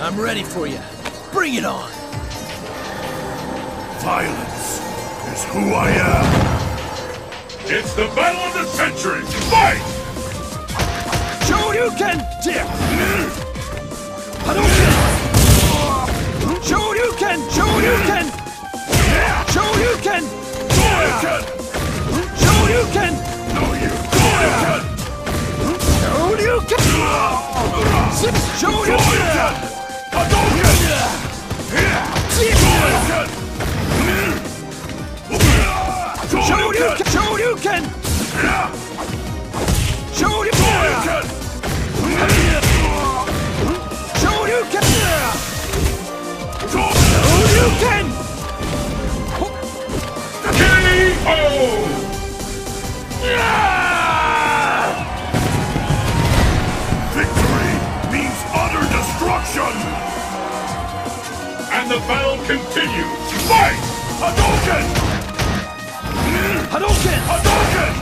I'm ready for you. Bring it on. Violence is who I am. It's the battle of the century. Fight! Shoryuken! Hadouken! Shoryuken! Shoryuken! Shoryuken! Shoryuken! Shoryuken! No, you! Shoryuken! Shoryuken! Shoryuken! Shoryuken! Hadouken! Shoryuken! Shoryuken! Shoryuken! Shoryuken! The battle continues! Fight! Hadouken! Hadouken! Hadouken!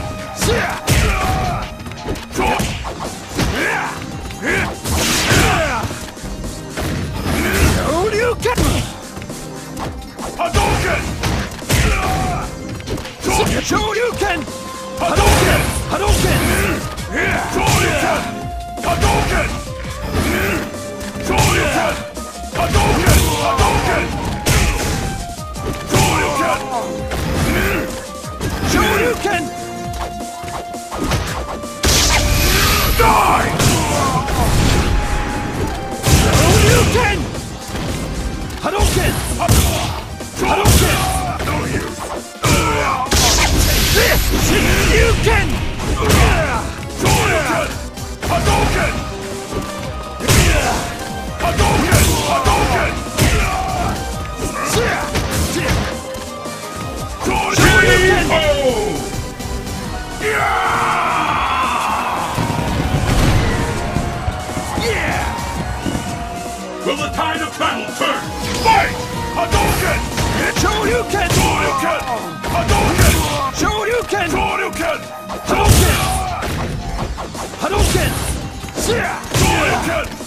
Shoryuken! Hadouken! Shoryuken! Hadouken! Hadouken! Shoryuken! Hadouken! Shoryuken! Shoryuken! Die! Shoryuken! Hadouken! Hadouken! No use! This! Shoryuken! Shoryuken! Hadouken! Hadouken! Hadouken! Shoryuken! Yeah! Will the tide of battle turn? Fight! Hadouken! Shoryuken! Shoryuken! Hadouken! Shoryuken! Shoryuken! Hadouken! Hadouken! Shoryuken!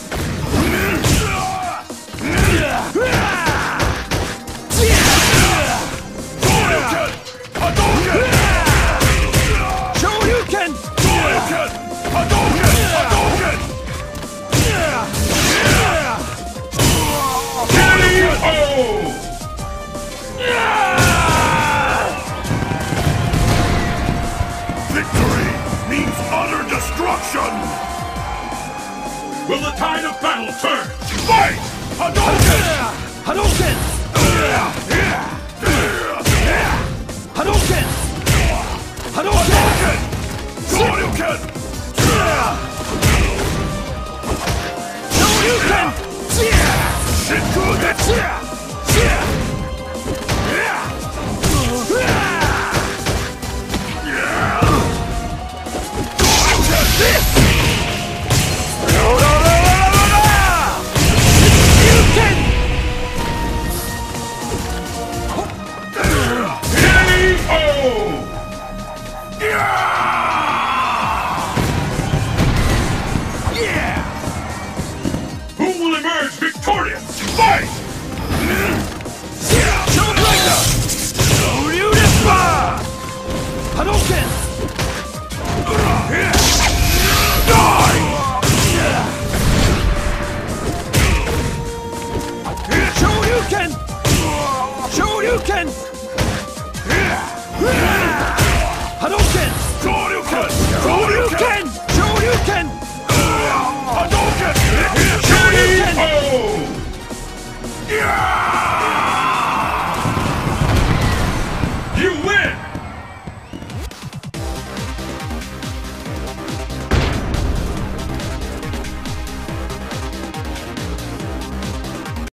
Shoryuken! Hadouken! Hadouken! Victory means utter destruction! Will the tide of battle turn? Fight! Hadouken! Hadouken! Hadouken! Shoryuken! Shikugetsu!